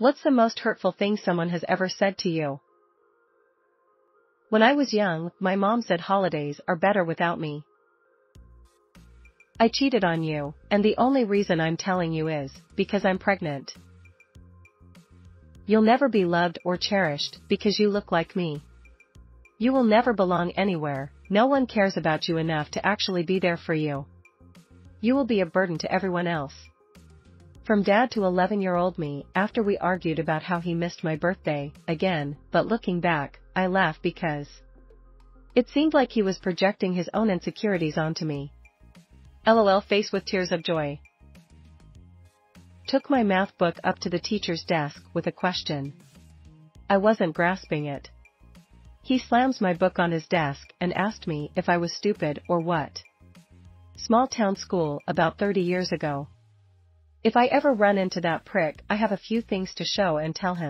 What's the most hurtful thing someone has ever said to you? When I was young, my mom said holidays are better without me. I cheated on you, and the only reason I'm telling you is because I'm pregnant. You'll never be loved or cherished because you look like me. You will never belong anywhere, no one cares about you enough to actually be there for you. You will be a burden to everyone else. From dad to 11 year old me, after we argued about how he missed my birthday, again, but looking back, I laugh because it seemed like he was projecting his own insecurities onto me. LOL face with tears of joy. Took my math book up to the teacher's desk with a question. I wasn't grasping it. He slams my book on his desk and asked me if I was stupid or what. Small town school about 30 years ago. If I ever run into that prick, I have a few things to show and tell him.